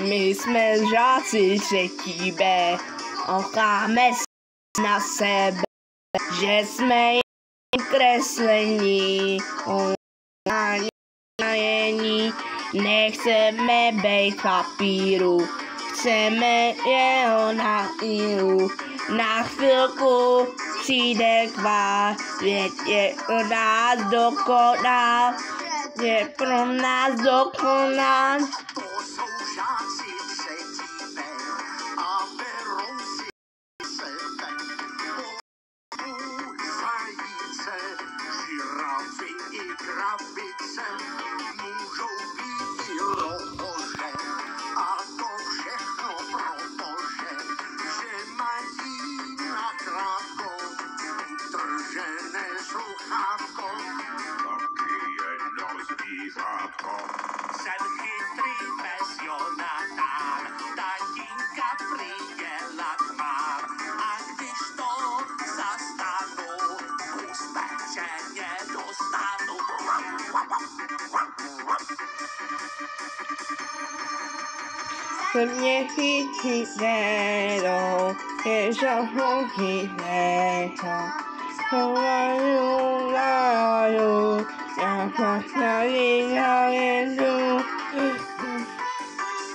my jsme žáci třetí B, ocháme na sebe, že jsme jen kreslení, najení, nechceme bejt papíru, chceme jeho na íru. Na chvilku přijde k vás, věď je pro nás dokonal, je pro nás dokonal. rzadko. Wszelki tripesjonata, takinka pryje lat. A gdyż to zastaną, puste cię nie dostaną. Pewnie hity zero, jeżdżą